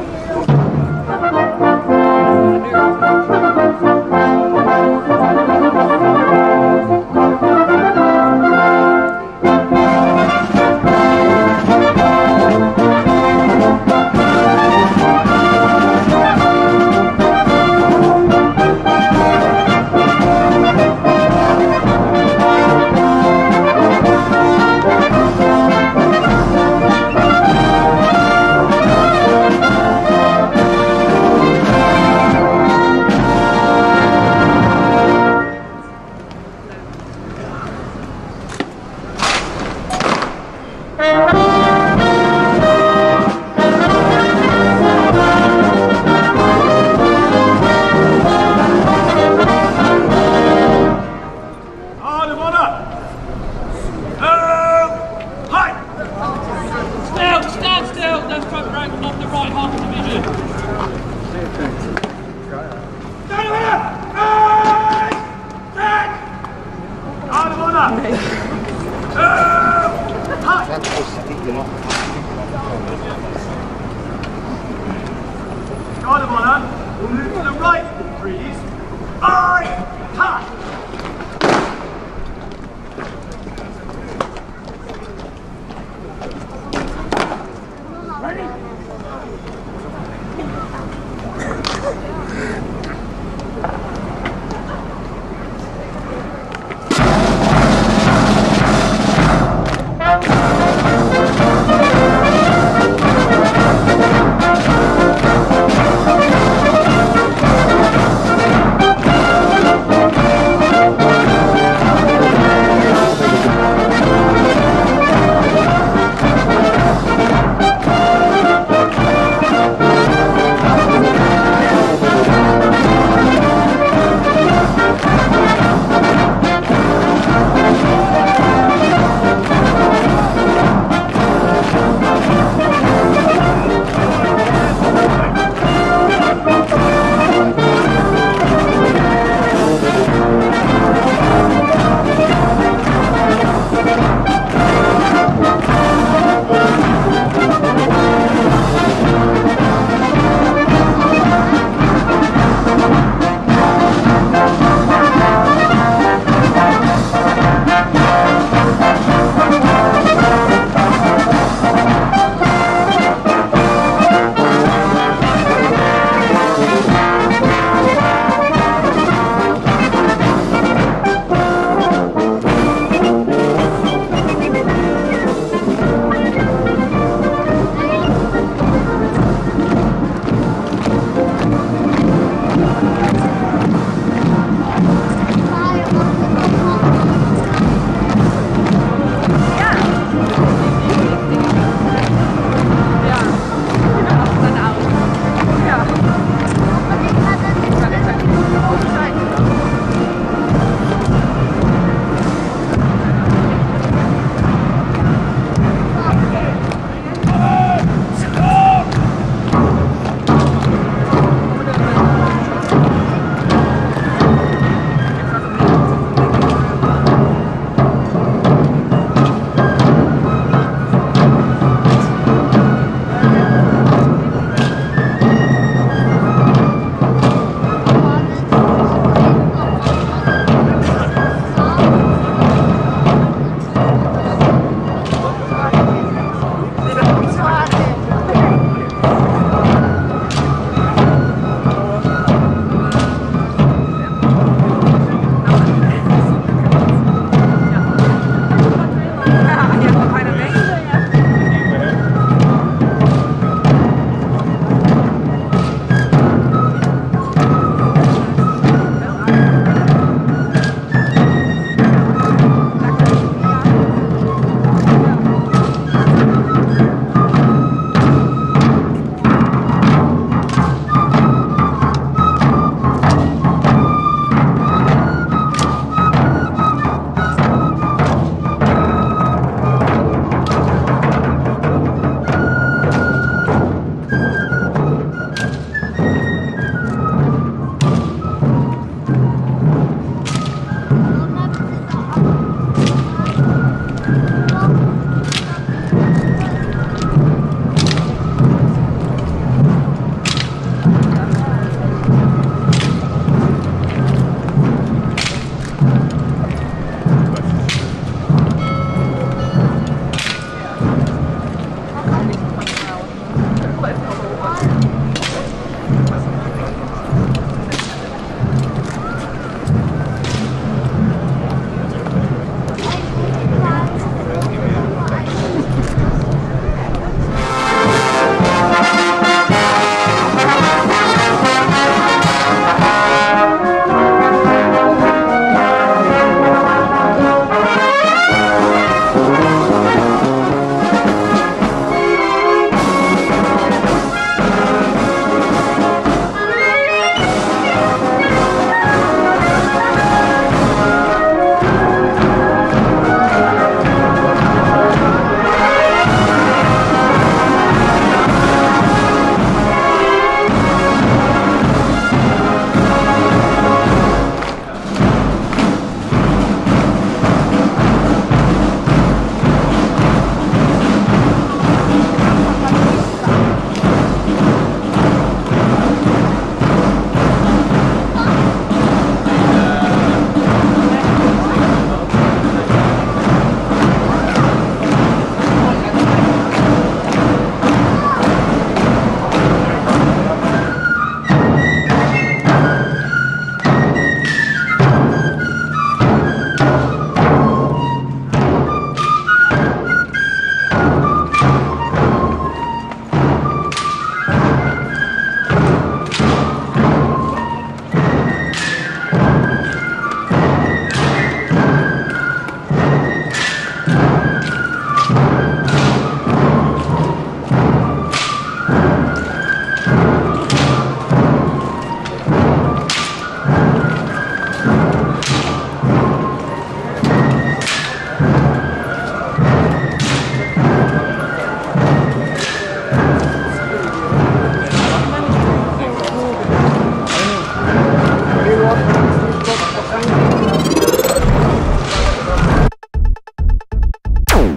you.